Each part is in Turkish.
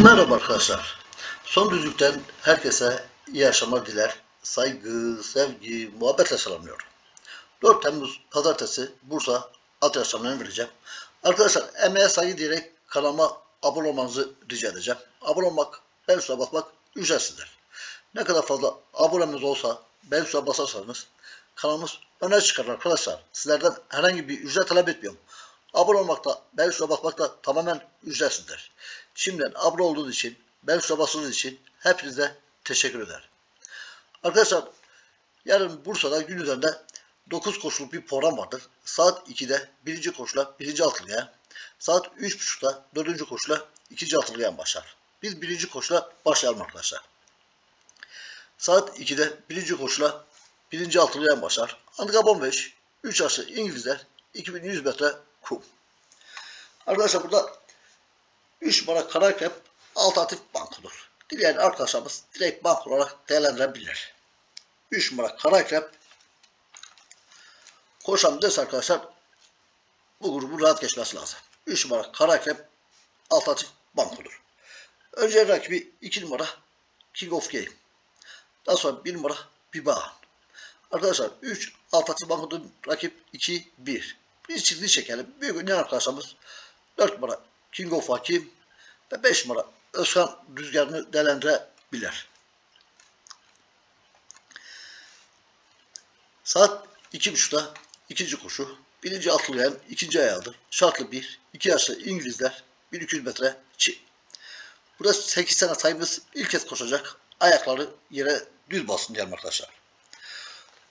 Merhaba arkadaşlar. Son düzlükten herkese iyi akşamlar diler. Saygı, sevgi, muhabbetle selamlıyorum. 4 Temmuz Pazartesi Bursa at yaşamlarını vereceğim. Arkadaşlar emeğe saygı diyerek kanalıma abone olmanızı rica edeceğim. Abone olmak, ben üstüne basmak ücretsizdir. Ne kadar fazla abonemiz olsa ben üstüne basarsanız kanalımız öne çıkar arkadaşlar. Sizlerden herhangi bir ücret talep etmiyorum. Abone olmak da, bel üstüne basmak da tamamen ücretsizdir. Şimdiden abone olduğunuz için, üstüne bastığınız için hepinize teşekkür ederim. Arkadaşlar yarın Bursa'da gün üzerinde 9 koşuluk bir program vardır. Saat 2'de birinci koşula birinci altılıya, saat 3.30'da dördüncü koşula ikinci altılıya başlar. Biz birinci koşula başlayalım arkadaşlar. Saat 2'de birinci koşula birinci altılıya başlar. Handikap 15, 3 yaşı İngilizler, 2100 metre kum. Arkadaşlar burada 3 numara Karakrep alternatif bankodur. Dileyen arkadaşlarımız direkt bank olarak değerlendirebilir. 3 numara Karakrep koşan ders arkadaşlar bu grubun rahat geçmesi lazım. 3 numara Karakrep alternatif bankodur. Önce rakibi 2 numara King of Game. Daha sonra 1 numara Bibağan. Arkadaşlar 3 alternatif bankodun rakip 2 1. Biz çizgi çekelim. Büyük ünlü arkadaşlarımız 4 numara King of Hakim ve 5 numara Özkan rüzgarını değerlendirebilir. Saat 2.30'da ikinci koşu. Birinci atlayan ikinci ayağıdır. Şartlı bir. iki yaşlı İngilizler 1200 metre çi. Burada 8 tane sayımız ilk kez koşacak. Ayakları yere düz basın diyelim arkadaşlar.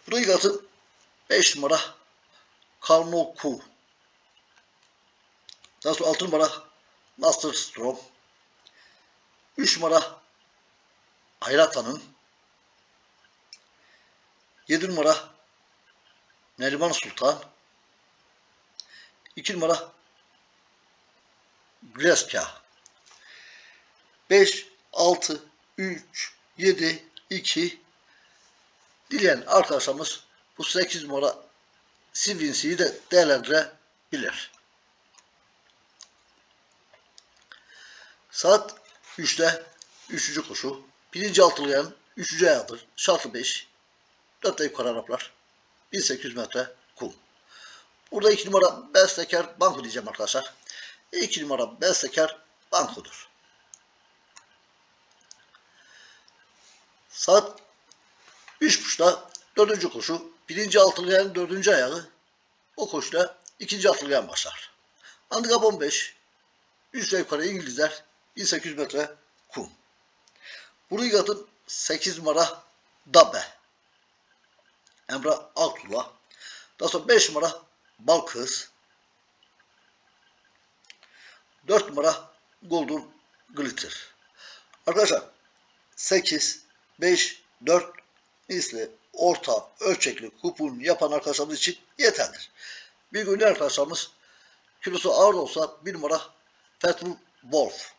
Burayı ilk atın 5 numara Karnoku. Daha sonra 6 numara Master Strom. 3 numara Hayrat Hanım. 7 numara Neriman Sultan. 2 numara Greska. 5, 6, 3, 7, 2 dileyen arkadaşlarımız bu 8 numara Sivinsi'yi de değerlendirebilir. Saat 3'te 3. koşu. Birinci altılayan 3. ayağıdır. Şartlı 5. 4 de yukarı Araplar. 1800 metre kum. Burada 2 numara Bestekar banko diyeceğim arkadaşlar. 2 numara Bestekar bankodur. Saat 3.30'da 4. koşu. Birinci altılayan 4. ayağı. O koşuda ikinci altılayan başlar. Handikap 15. Üst ve yukarı İngilizler 1800 metre kum. Burayı atın 8 numara Dabe. Emrah Aktullah. Daha sonra 5 numara Balkız. 4 numara Golden Glitter. Arkadaşlar 8, 5, 4 misli orta ölçekli kupon yapan arkadaşlarımız için yeterlidir. Bir gün arkadaşlarımız kilosu ağır olsa 1 numara Fatal Wolf.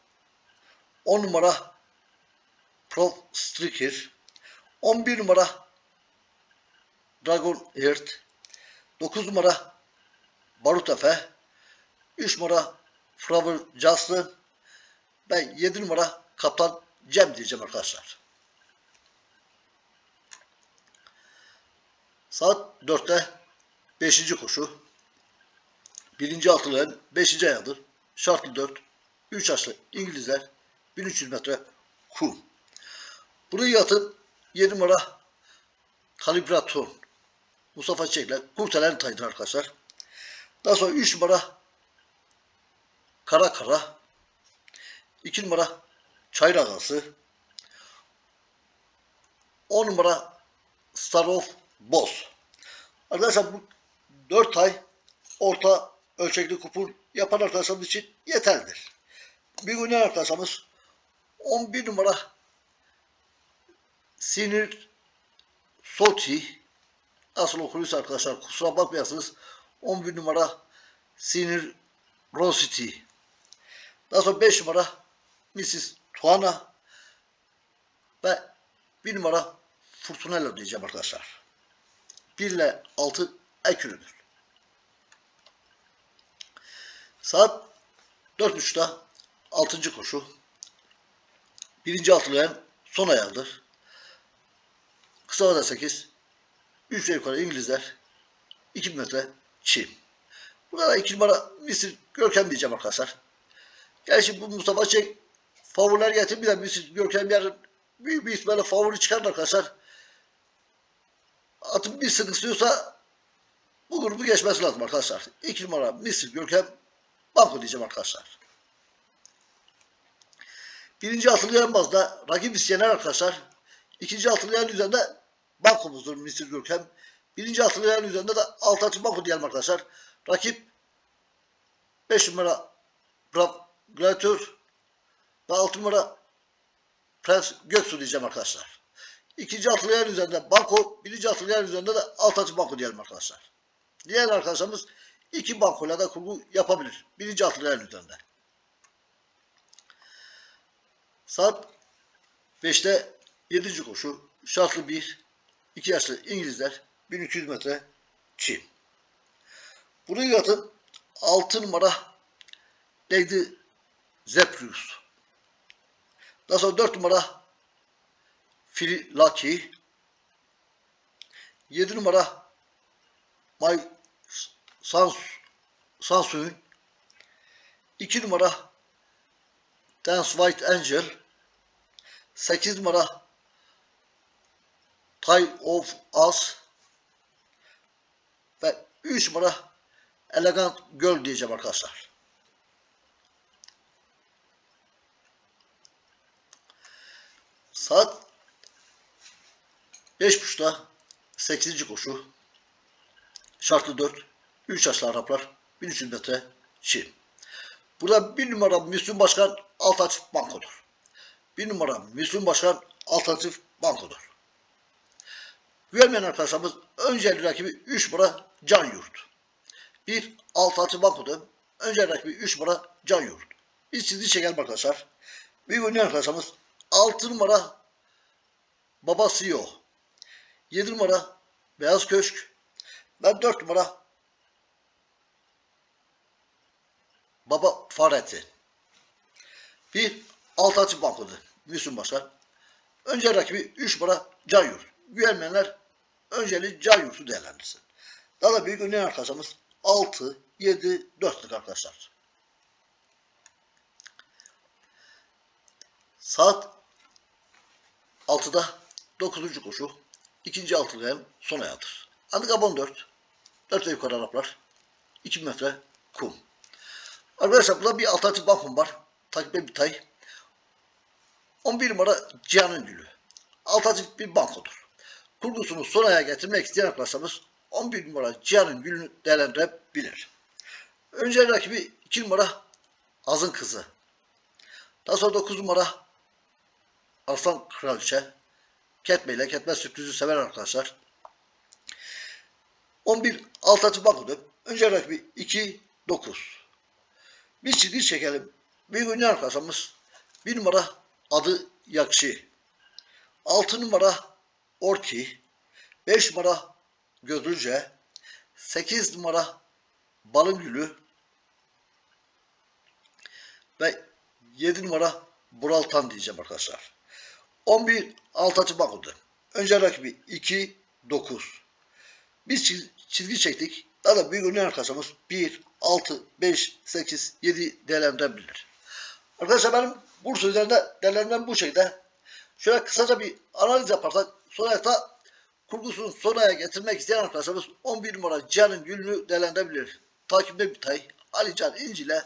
10 numara Prof Striker. 11 numara Dragon Heart. 9 numara Barut Efe. 3 numara Flower Justin. Ben 7 numara Kaptan Cem diyeceğim arkadaşlar. Saat 4'te 5. koşu. 1. altılayan 5. ayağıdır. Şartlı 4. 3 yaşlı İngilizler 1300 metre kum. Burayı atın 7 numara kalibraton. Mustafa Çekler kurtelen taydır arkadaşlar. Daha sonra 3 numara kara kara. 2 numara çayır ağası. 10 numara Star of Boz. Arkadaşlar bu 4 ay orta ölçekli kupon yapan arkadaşlarımız için yeterlidir. Bir gün arkadaşlarımız 11 numara Sinir Soti nasıl okuyorsa arkadaşlar kusura bakmayasınız 11 numara Sinir Rosity daha sonra 5 numara Mrs. Tuana ve 1 numara Furtunello diyeceğim arkadaşlar. 1 ile 6 ek üründür. Saat 4.30'da 6. koşu. Birinci altılayan son ayağıdır. Kısa vada 8. 3 ve yukarı İngilizler. 2 metre Çin. Burada da 2 numara Mısır Görkem diyeceğim arkadaşlar. Gerçi bu Mustafa Çek favoriler getirmeden Mısır Görkem yarın büyük bir ihtimalle favori çıkar arkadaşlar. Atın bir sıkıntısı yoksa bu grubu geçmesi lazım arkadaşlar. 2 numara Mısır Görkem banko diyeceğim arkadaşlar. Birinci atılgan bazda rakip isteyenler arkadaşlar. İkinci atılgan üzerinde bankomuzdur Mısır Görkem. Birinci atılgan üzerinde de alt açı banko diyelim arkadaşlar. Rakip 5 numara Brav Gladiator ve 6 numara Prens Göksu diyeceğim arkadaşlar. İkinci atılgan üzerinde banko, birinci atılgan üzerinde de alt açı banko diyelim arkadaşlar. Diğer arkadaşlarımız iki bankoyla da kurgu yapabilir. Birinci atılgan üzerinde. Saat 5'te 7. koşu. Şartlı 1. 2 yaşlı İngilizler. 1200 metre Çin. Burayı yatın 6 numara Lady Zeprius. Daha sonra 4 numara Philly Lucky. 7 numara My Sans Sansuin. 2 numara Dance White Angel 8 numara Tie of Us ve 3 numara Elegant Girl diyeceğim arkadaşlar. Saat 5.30'da 8. koşu şartlı 4 3 yaşlı Araplar 1300 metre Çin. Burada bir numara Müslüm Başkan alternatif bankodur. Bir numara Müslüm Başkan alternatif bankodur. Güvenmeyen arkadaşlarımız önce rakibi 3 numara Can Yurt. Bir alternatif bankodur. Önce rakibi 3 numara Can Yurt. Biz çizgi çekelim arkadaşlar. Bir oynayan arkadaşlarımız 6 numara Baba CEO. 7 numara Beyaz Köşk. Ben 4 numara Baba Fareti. Bir alt açık bankodu. Müslüm Başkan. Önce rakibi 3 numara Can Yurt. Güvenmeyenler önceli Can Yurt'u değerlendirsin. Daha da büyük oynayan arkadaşımız 6, 7, 4'lük arkadaşlar. Saat 6'da 9. koşu. ikinci altılayan son ayadır. Antikabon 4. 4 ve yukarı Araplar. 2 metre kum. Arkadaşlar burada bir alternatif bankom var. Takip bir tay. 11 numara Cihan'ın gülü. Alternatif bir bankodur. Kurgusunu son aya getirmek isteyen arkadaşlarımız 11 numara Cihan'ın gülünü değerlendirebilir. Önce rakibi 2 numara Azın kızı. Daha sonra 9 numara Arslan Kraliçe. Ketme ile ketme sürprizi sever arkadaşlar. 11 alternatif bankodur. Önce rakibi 2 9. Bir çizgi çekelim. Bir gün arkadaşımız bir numara adı Yakşi. Altı numara Orki. Beş numara Gözülce. Sekiz numara Balıngülü. Ve yedi numara Buraltan diyeceğim arkadaşlar. 11 Altatı Bakudu. Önce rakibi 2 9. Biz çizgi çektik. Daha da büyük oynayan arkadaşımız 1, 6, 5, 8, 7 değerlendirebilir. Arkadaşlar benim Bursa üzerinde değerlendirmem bu şekilde. Şöyle kısaca bir analiz yaparsak sonra da kurgusunu sonraya getirmek isteyen arkadaşlarımız 11 numara Cihan'ın gülünü değerlendirebilir. Takipte bir tay Ali Can İnci ile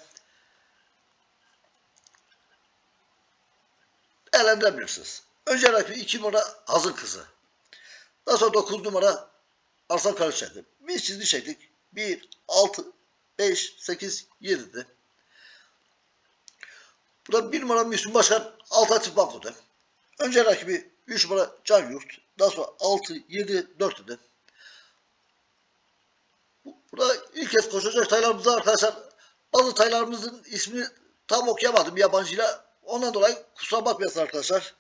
değerlendirebilirsiniz. Önce rakibi 2 numara Hazın Kızı. Daha sonra 9 numara Arslan Karışçay'dı. Biz çizgi çektik. 1, 6, 5, 8, 7'di. Burada bir numara Müslüm Başkan alternatif bankoda. Önce rakibi 3 numara Can Yurt. Daha sonra 6, 7, 4 idi. Burada ilk kez koşacak taylarımızda arkadaşlar bazı taylarımızın ismini tam okuyamadım yabancıyla. Ondan dolayı kusura bakmayasın arkadaşlar.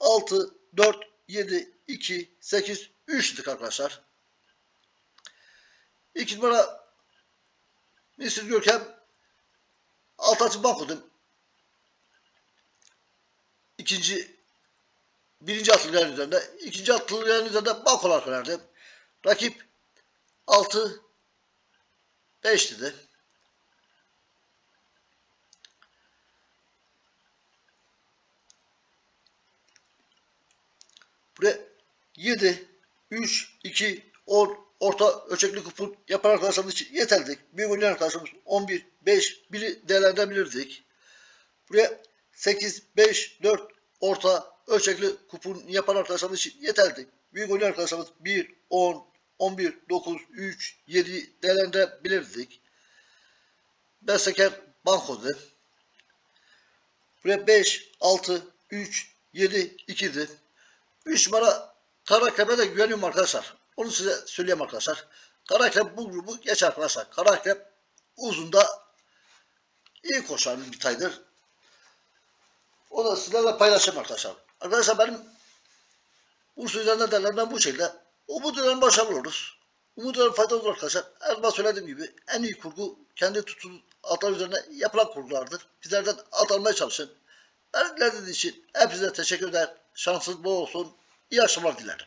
6, 4, 7, 2, 8, 3 idik arkadaşlar. İki numara Mr. Görkem Altaç'ın bankodun ikinci birinci atlıların üzerinde, ikinci atlıların üzerinde bak olarak önerdim. Rakip 6 5 dedi. Buraya 7, 3, 2, 10 orta ölçekli kupon yapan arkadaşlarımız için yeterli. Büyük oynayan arkadaşlarımız 11, 5, 1'i değerlendirebilirdik. Buraya 8, 5, 4 orta ölçekli kupon yapan arkadaşlarımız için yeterli. Büyük oynayan arkadaşlarımız 1, 10, 11, 9, 3, 7 değerlendirebilirdik. Besleker bankodu. Buraya 5, 6, 3, 7, 2'di. 3 numara Karakrem'e de güveniyorum arkadaşlar. Onu size söyleyeyim arkadaşlar. Karakrem bu grubu geç arkadaşlar. Karakrem uzunda iyi koşan bir taydır. O da sizlerle paylaşayım arkadaşlar. Arkadaşlar benim Urs üzerinde derlerden bu şekilde. Umut ederim başarılı oluruz. Umut ederim faydalı olur arkadaşlar. Her söylediğim gibi en iyi kurgu kendi tutun atlar üzerine yapılan kurgulardır. Bizlerden at almaya çalışın. Ben için hepinize teşekkür eder. Şansınız bol olsun. İyi akşamlar dilerim.